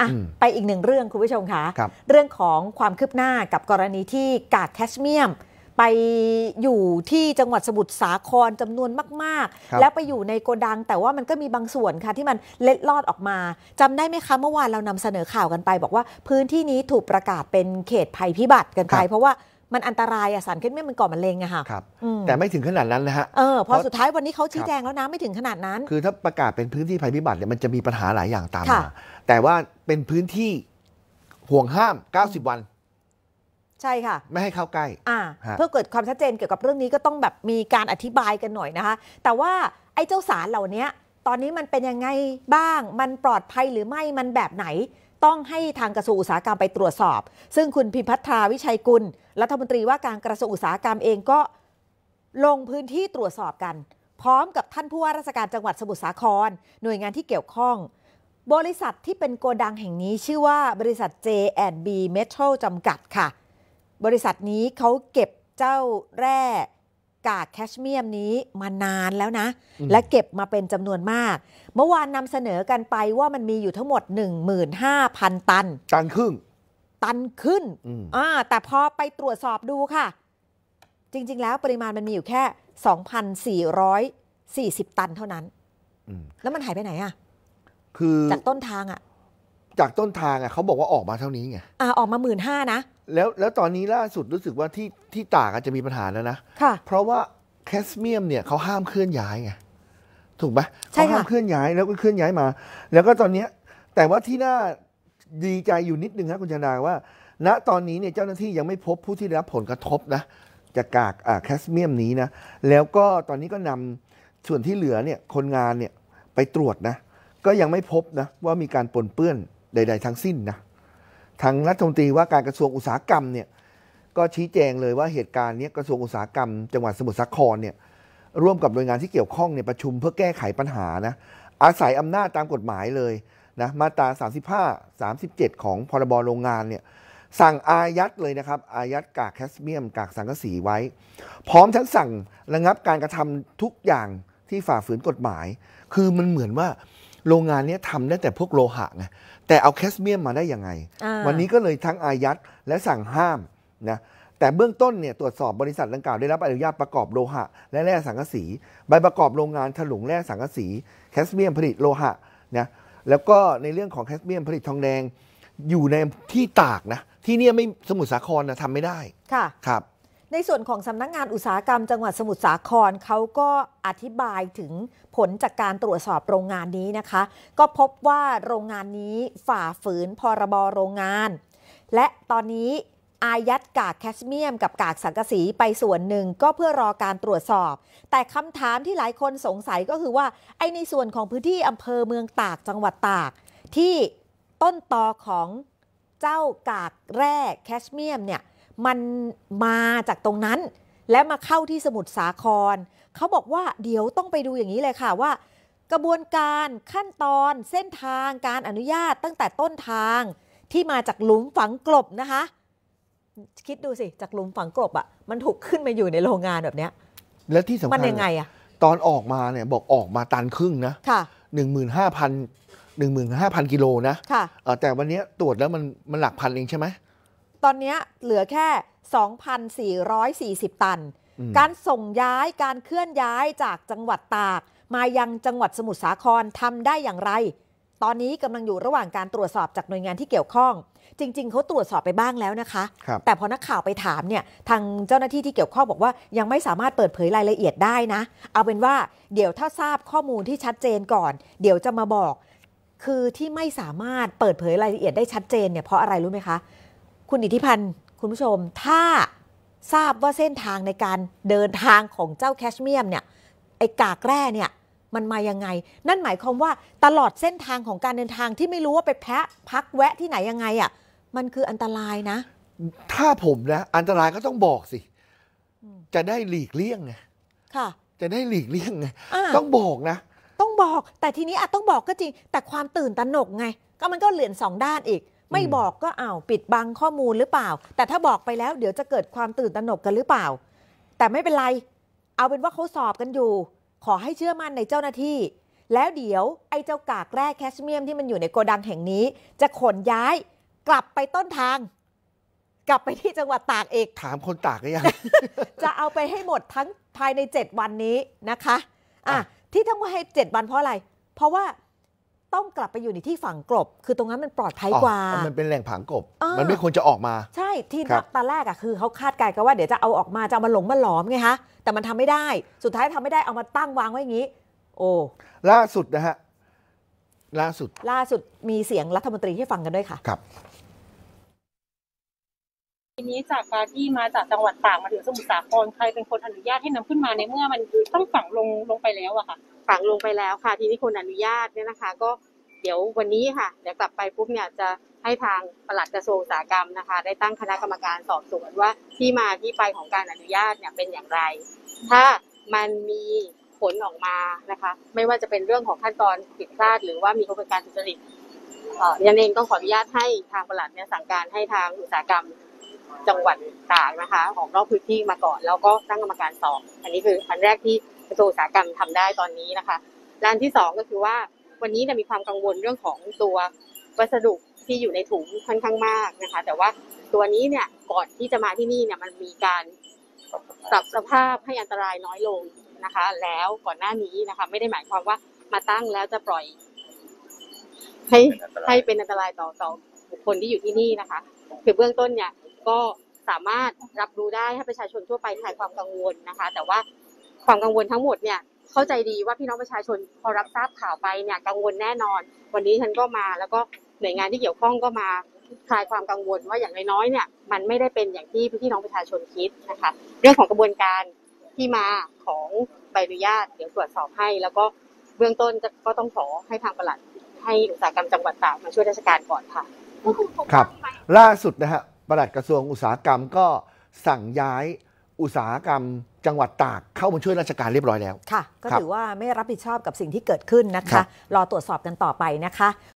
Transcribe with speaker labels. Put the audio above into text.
Speaker 1: อะ
Speaker 2: อืม
Speaker 1: ไปอีกหนึ่งเรื่องคุณผู้ชมคะ
Speaker 2: ครับ
Speaker 1: เรื่องของความคืบหน้ากับกรณีที่กากแคชเมียม ไปอยู่ที่จังหวัดสมุทรสาครจำนวนมาก
Speaker 2: ครับ
Speaker 1: ๆแล้วไปอยู่ในโกดัง แต่ว่ามันก็มีบางส่วนค่ะที่มันเล็ดลอดออกมาจำได้ไหมคะเมื่อวานเรานำเสนอข่าวกันไป บอกว่าพื้นที่นี้ถูกประกาศเป็นเขตภัยพิบัติกันไปเพราะว่า มันอันตรายอะสารเคมีมันก่อมะเร็งอะค่ะ
Speaker 2: ครับ
Speaker 1: อืม
Speaker 2: แต่ไม่ถึงขนาดนั้นนะฮะ
Speaker 1: เออพอ
Speaker 2: เพราะ
Speaker 1: สุดท้ายวันนี้เขาชี้
Speaker 2: ครับ
Speaker 1: แจงแล้วนะไม่ถึงขนาดนั้น
Speaker 2: คือถ้าประกาศเป็นพื้นที่ภัยพิบัติเนี่ยมันจะมีปัญหาหลายอย่างตาม
Speaker 1: ค่ะ
Speaker 2: มาแต่ว่าเป็นพื้นที่ห่วงห้าม 90 วัน
Speaker 1: ใช่ค่ะ
Speaker 2: ไม่ให้เข้าใกล้
Speaker 1: อ่า
Speaker 2: ฮะ
Speaker 1: เพื่อเกิดความชัดเจนเกี่ยวกับเรื่องนี้ก็ต้องแบบมีการอธิบายกันหน่อยนะคะ แต่ว่าไอ้เจ้าสารเหล่านี้ตอนนี้มันเป็นยังไงบ้าง มันปลอดภัยหรือไม่มันแบบไหน ต้องให้ทางกระทรวงอุตสาหกรรมไปตรวจสอบ ซึ่งคุณพิมพัทราวิชัยกุล รัฐมนตรีว่าการกระทรวงอุตสาหกรรมเองก็ลงพื้นที่ตรวจสอบกัน พร้อมกับท่านผู้ว่าราชการจังหวัดสมุทรสาคร หน่วยงานที่เกี่ยวข้อง บริษัทที่เป็นโกดังแห่งนี้ชื่อว่าบริษัท J&B Metal จำกัดค่ะ บริษัทนี้เขาเก็บเจ้าแร่ กากแคชเมียมนี้มานานแล้วนะ
Speaker 2: อืม
Speaker 1: และเก็บมาเป็นจำนวนมาก เมื่อวานนำเสนอกันไปว่ามันมีอยู่ทั้งหมด 15,000 ตัน
Speaker 2: ตันครึ่ง
Speaker 1: ตันขึ้น
Speaker 2: อืม
Speaker 1: อ่าแต่พอไปตรวจสอบดูค่ะ จริง ๆ แล้วปริมาณมันมีอยู่แค่ 2,440 ตันเท่านั้น
Speaker 2: อืม
Speaker 1: แล้วมันหายไปไหนอะ
Speaker 2: คือ
Speaker 1: จากต้นทางอะ
Speaker 2: จากต้นทางอะเขาบอกว่าออกมาเท่านี้ไง
Speaker 1: อ่าออกมาหมื่นห้านะ
Speaker 2: แล้วแล้วตอนนี้ล่าสุดรู้สึกว่าที่ที่ตากอาจจะมีปัญหาแล้วนะ
Speaker 1: ค่ะ
Speaker 2: เพราะว่าแคสเมียมเนี่ยเขาห้ามเคลื่อนย้ายไงถูกไหม
Speaker 1: ใช่
Speaker 2: เขา
Speaker 1: ค่ะ
Speaker 2: ห้ามเคลื่อนย้ายแล้วก็เคลื่อนย้ายมา แล้วก็ตอนเนี้ยแต่ว่าที่น่าดีใจอยู่นิดนึงครับคุณชนาว่า ณตอนนี้เนี่ยเจ้าหน้าที่ยังไม่พบผู้ที่ได้รับผลกระทบนะจากกากอ่าแคสเมียมนี้นะแล้วก็ตอนนี้ก็นำส่วนที่เหลือเนี่ยคนงานเนี่ยไปตรวจนะ ก็ยังไม่พบนะว่ามีการปนเปื้อน ใด ๆ ทั้งสิ้นนะทางรัฐมนตรีว่าการกระทรวงอุตสาหกรรมเนี่ยก็ชี้แจงเลยว่าเหตุการณ์เนี้ยกระทรวงอุตสาหกรรม จังหวัดสมุทรสาครเนี่ยร่วมกับหน่วยงานที่เกี่ยวข้องเนี่ยประชุมเพื่อแก้ไขปัญหานะอาศัยอำนาจตามกฎหมายเลยนะมาตรา 35 37 ของพรบโรงงานเนี่ยสั่งอายัดเลยนะครับ อายัดกากแคสเมียม กากสังกะสีไว้ พร้อมทั้งสั่งระงับการกระทำทุกอย่างที่ฝ่าฝืนกฎหมาย คือมันเหมือนว่า โรงงานเนี้ยทำได้แต่พวกโลหะไงแต่เอาแคสเมียมมาได้ยังไง
Speaker 1: อ่า
Speaker 2: วันนี้ก็เลยทั้งอายัดและสั่งห้ามนะแต่เบื้องต้นเนี่ยตรวจสอบบริษัทดังกล่าวได้รับอนุญาตประกอบโลหะ และแร่สังกะสี ใบประกอบโรงงานถลุงแร่สังกะสี แคดเมียมผลิตโลหะนะแล้วก็ในเรื่องของแคดเมียมผลิตทองแดงอยู่ในที่ตากนะที่เนี่ยไม่สมุทรสาครนะทำไม่ได้
Speaker 1: ค่ะ
Speaker 2: ครับ
Speaker 1: ในส่วนของสำนักงานอุตสาหกรรมจังหวัดสมุทรสาครเขาก็อธิบายถึงผลจากการตรวจสอบโรงงานนี้นะคะ ก็พบว่าโรงงานนี้ฝ่าฝืนพรบโรงงาน และตอนนี้อายัดกากแคดเมียมกับกากสังกะสีไปส่วนหนึ่งก็เพื่อรอการตรวจสอบ แต่คำถามที่หลายคนสงสัยก็คือว่า ไอในส่วนของพื้นที่อำเภอเมืองตากจังหวัดตาก ที่ต้นตอของเจ้ากากแร่แคชเมียมเนี่ย มันมาจากตรงนั้น และมาเข้าที่สมุทรสาคร เขาบอกว่าเดี๋ยวต้องไปดูอย่างนี้เลยค่ะว่า กระบวนการขั้นตอนเส้นทางการอนุญาตตั้งแต่ต้นทางที่มาจากหลุมฝังกลบนะคะ คิดดูสิ จากหลุมฝังกลบอะ่ะมันถูกขึ้นมาอยู่ในโรงงานแบบเนี้ย
Speaker 2: และที่สำ
Speaker 1: มัน
Speaker 2: คัญ
Speaker 1: ยังไงอะ่ะ
Speaker 2: ตอนออกมาเนี่ยบอกออกมาตันครึ่งนะ
Speaker 1: ค่ะ
Speaker 2: หนึ่งหมื่นห้าพันหนึ่งหมื่นห้าพันกิโลนะ
Speaker 1: ค่ะ
Speaker 2: เอ่อแต่วันเนี้ยตรวจแล้วมันมันหลักพันเองใช่ไหม
Speaker 1: ตอนเนี้ยเหลือแค่ 2,440 ตัน
Speaker 2: อืม
Speaker 1: การส่งย้ายการเคลื่อนย้ายจากจังหวัดตาก มายังจังหวัดสมุทรสาครทำได้อย่างไร ตอนนี้กำลังอยู่ระหว่างการตรวจสอบจากหน่วยงานที่เกี่ยวข้อง จริง ๆเขาตรวจสอบไปบ้างแล้วนะคะ
Speaker 2: ครับ
Speaker 1: แต่พอนักข่าวไปถามเนี่ยทางเจ้าหน้าที่ที่เกี่ยวข้องบอกว่า ยังไม่สามารถเปิดเผยรายละเอียดได้นะ เอาเป็นว่าเดี๋ยวถ้าทราบข้อมูลที่ชัดเจนก่อน เดี๋ยวจะมาบอกคือที่ไม่สามารถเปิดเผยรายละเอียดได้ชัดเจนเนี่ยเพราะอะไรรู้ไหมคะ คุณอิทธิพันธ์คุณผู้ชม ถ้าทราบว่าเส้นทางในการเดินทางของเจ้าแคชเมียมเนี่ยไอกากแร่เนี่ยมันมายังไง นั่นหมายความว่าตลอดเส้นทางของการเดินทางที่ไม่รู้ว่าไปแพะพักแวะที่ไหนยังไงอะ่ะมันคืออันตรายนะ
Speaker 2: ถ้าผมนะ อันตรายก็ต้องบอกสิ จะได้หลีกเลี่ยงไง
Speaker 1: ค่ะ
Speaker 2: จะได้หลีกเลี่ยงไง
Speaker 1: อ่า
Speaker 2: ต้องบอกนะ
Speaker 1: ต้องบอกแต่ทีนี้อาจต้องบอกก็จริง แต่ความตื่นตระหนกไง ก็มันก็เหรียญสองด้านอีก ไม่
Speaker 2: อืม
Speaker 1: บอกก็อ้าวปิดบังข้อมูลหรือเปล่า แต่ถ้าบอกไปแล้วเดี๋ยวจะเกิดความตื่นตระหนกกันหรือเปล่า แต่ไม่เป็นไร เอาเป็นว่าเขาสอบกันอยู่ ขอให้เชื่อมั่นในเจ้าหน้าที่ แล้วเดี๋ยวไอ้เจ้ากากแร่แคชเมียมที่มันอยู่ในโกดังแห่งนี้ จะขนย้ายกลับไปต้นทาง กลับไปที่จังหวัดตากเอก
Speaker 2: ถามคนตากก็ยัง
Speaker 1: จะเอาไปให้หมดทั้งภายใน 7 วันนี้นะคะ อะ
Speaker 2: อะ
Speaker 1: ที่ต้องว่าให้ 7 วันเพราะอะไร เพราะว่า ต้องกลับไปอยู่ในที่ฝังกลบ คือตรงนั้นมันปลอดภัยกว่า
Speaker 2: อ๋อมันเป็นแหล่งผังกบ
Speaker 1: เออ
Speaker 2: มันไม่ควรจะออกมา
Speaker 1: ใช่ที่
Speaker 2: ครับ
Speaker 1: ตอนแรกอะคือเขาคาดการณ์กันว่าเดี๋ยวจะเอาออกมาจะเอามาหลงมาหลอมไงคะแต่มันทำไม่ได้ สุดท้ายทำไม่ได้เอามาตั้งวางไว้อย่างนี้ โอ้
Speaker 2: ล่าสุดนะฮะล่าสุด
Speaker 1: ล่าสุดมีเสียงรัฐมนตรีให้ฟังกันด้วยค่ะ
Speaker 2: ครับ
Speaker 3: ทีนี้จากการที่มาจากจังหวัดตากมาถึงสมุทรสาครใครเป็นคนอนุญาตให้นำขึ้นมาในเมื่อมันต้องฝังลงลงไปแล้วอะค่ะ
Speaker 4: ฝังลงไปแล้วค่ะ ทีนี้คนอนุญาตเนี่ยนะคะ ก็เดี๋ยววันนี้ค่ะเดี๋ยวกลับไปปุ๊บเนี่ยจะให้ทางปลัดกระทรวงอุตสาหกรรมนะคะ ได้ตั้งคณะกรรมการสอบสวนว่าที่มาที่ไปของการอนุญาตเนี่ยเป็นอย่างไร ถ้ามันมีผลออกมานะคะ ไม่ว่าจะเป็นเรื่องของขั้นตอนผิดพลาด หรือว่ามีกระบวนการทุจริตยันเองต้องขออนุญาตให้ทางปลัดเนี่ยสั่งการให้ทางอุตสาหกรรม จังหวัดต่ากนะคะออกนอกพื้นที่มาก่อน แล้วก็ตั้งกรรมการสอบ อันนี้คืออันแรกที่กระทรวงอุตสาหกรรมทำได้ตอนนี้นะคะและอันที่สองก็คือว่าวันนี้มีความกังวลเรื่องของตัววัสดุที่อยู่ในถุงค่อนข้างมากนะคะ แต่ว่าตัวนี้เนี่ยก่อนที่จะมาที่นี่เนี่ยมันมีการปรับสภาพให้อันตรายน้อยลงนะคะ แล้วก่อนหน้านี้นะคะ ไม่ได้หมายความว่ามาตั้งแล้วจะปล่อย ให้ให้เป็นอันตรายต่อต่อบุคคลที่อยู่ที่นี่นะคะ คือเบื้องต้นเนี่ย ก็สามารถรับรู้ได้ให้ประชาชนทั่วไปคลายความกังวลนะคะ แต่ว่าความกังวลทั้งหมดเนี่ยเข้าใจดีว่าพี่น้องประชาชนพอรับทราบข่าวไปเนี่ยกังวลแน่นอน วันนี้ฉันก็มาแล้วก็หน่วยงานที่เกี่ยวข้องก็มาคลายความกังวลว่าอย่างน้อยๆเนี่ยมันไม่ได้เป็นอย่างที่พี่น้องประชาชนคิดนะคะ เรื่องของกระบวนการที่มาของใบอนุญาตเดี๋ยวตรวจสอบให้ แล้วก็เบื้องต้นก็ต้องขอให้ทางปลัดให้อุตสาหกรรมจังหวัดตากมาช่วยราชการก่อนค่ะ
Speaker 2: ครับ ล่าสุดนะฮะ ปลัดกระทรวงอุตสาหกรรมก็สั่งย้ายอุตสาหกรรม จังหวัดตากเข้ามาช่วยราชการเรียบร้อยแล้ว
Speaker 1: ค่ะ ก็
Speaker 2: ครับ
Speaker 1: ถือว่าไม่รับผิดชอบกับสิ่งที่เกิดขึ้นนะ
Speaker 2: ครั
Speaker 1: คะ
Speaker 2: บ
Speaker 1: รอตรวจสอบกันต่อไปนะคะ